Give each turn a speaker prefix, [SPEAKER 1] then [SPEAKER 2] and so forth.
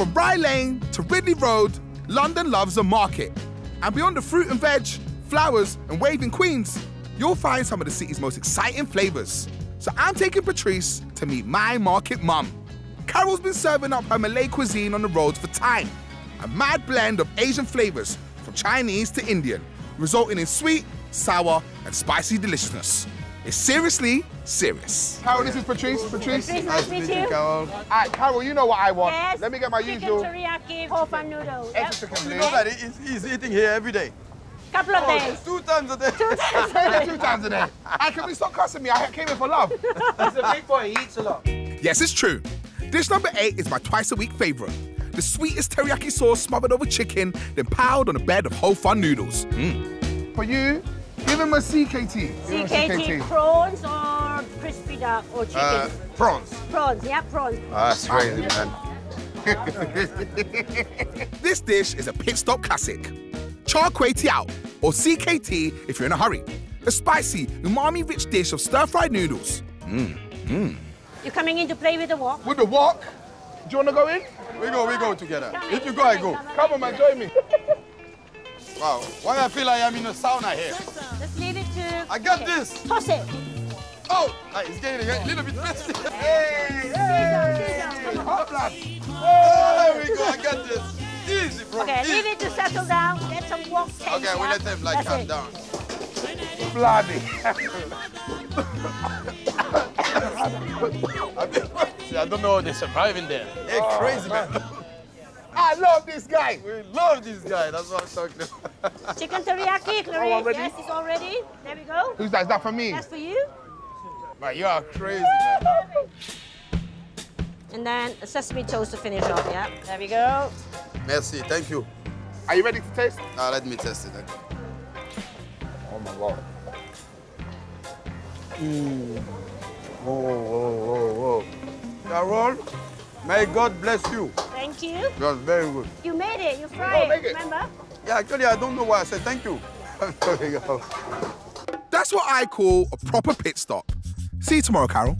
[SPEAKER 1] From Rye Lane to Ridley Road, London loves a market. And beyond the fruit and veg, flowers, and waving queens, you'll find some of the city's most exciting flavours. So I'm taking Patrice to meet my market mum. Carol's been serving up her Malay cuisine on the roads for time. A mad blend of Asian flavours, from Chinese to Indian, resulting in sweet, sour, and spicy deliciousness. It's seriously serious. Carol, this is Patrice. Patrice.
[SPEAKER 2] Patrice, nice to meet you.
[SPEAKER 1] Carol. All right, Carol, you know what I want.
[SPEAKER 2] Yes.
[SPEAKER 1] Let me get my
[SPEAKER 2] chicken
[SPEAKER 1] usual
[SPEAKER 2] teriyaki, ho fun noodles. Yep.
[SPEAKER 1] chicken,
[SPEAKER 3] You know that he's, he's eating here every day.
[SPEAKER 2] Couple of days.
[SPEAKER 3] Two times a day.
[SPEAKER 2] Two times.
[SPEAKER 1] Say that two times a day. Hey, can we stop cussing me? I came here for love.
[SPEAKER 4] He's a big boy, he eats a lot.
[SPEAKER 1] Yes, it's true. Dish number eight is my twice a week favourite. The sweetest teriyaki sauce smothered over chicken, then piled on a bed of ho fun noodles. Mm. For you, give him a CKT. Give him a
[SPEAKER 2] CKT prawns or crispy duck or chicken.
[SPEAKER 3] Uh, prawns.
[SPEAKER 2] prawns, yeah, prawns.
[SPEAKER 3] Oh, that's crazy, man.
[SPEAKER 1] This dish is a pit stop classic. Char kway teow, or CKT if you're in a hurry. A spicy, umami-rich dish of stir-fried noodles. Mmm, mmm.
[SPEAKER 2] You're coming in to play with the wok.
[SPEAKER 1] With the wok, do you want to go in?
[SPEAKER 3] We go, we go together. If you go, I go.
[SPEAKER 1] Come on, man, join me.
[SPEAKER 3] Wow. Why I feel like I'm in a sauna here? I got
[SPEAKER 2] Okay.
[SPEAKER 3] this.
[SPEAKER 2] Toss it.
[SPEAKER 3] Oh, ah, it's getting a little bit messy.
[SPEAKER 1] Hey, hey, hot lad.
[SPEAKER 3] Oh, there we go. I got this. Easy, bro.
[SPEAKER 2] Okay,
[SPEAKER 3] Easy.
[SPEAKER 2] leave it to settle down. Let some wok taste.
[SPEAKER 3] Okay, we
[SPEAKER 2] yeah?
[SPEAKER 3] let them like
[SPEAKER 2] That's
[SPEAKER 3] calm
[SPEAKER 2] it.
[SPEAKER 3] down.
[SPEAKER 1] Bloody.
[SPEAKER 4] See, I don't know how they're surviving there.
[SPEAKER 3] They're crazy, man.
[SPEAKER 1] I love this guy.
[SPEAKER 3] We love this guy. That's what I'm talking about.
[SPEAKER 2] Chicken teriyaki, Clarice.
[SPEAKER 1] already?
[SPEAKER 2] yes, it's all ready. There we go.
[SPEAKER 1] Who's that? Is that for me?
[SPEAKER 2] That's for you.
[SPEAKER 3] Man, you are crazy, man.
[SPEAKER 2] And then a sesame toast to finish off, yeah? There we go.
[SPEAKER 3] Merci. Thank you.
[SPEAKER 1] Are you ready to taste?
[SPEAKER 3] Now let me test it.
[SPEAKER 1] Oh my god. Whoa, whoa, whoa, whoa.
[SPEAKER 3] Carol, may God bless you.
[SPEAKER 2] Thank you.
[SPEAKER 3] It was very good.
[SPEAKER 2] You made it. You fried
[SPEAKER 1] make
[SPEAKER 2] it.
[SPEAKER 1] it.
[SPEAKER 2] Remember?
[SPEAKER 3] Yeah, actually, I don't know why I said thank you. there you go.
[SPEAKER 1] That's what I call a proper pit stop. See you tomorrow, Carol.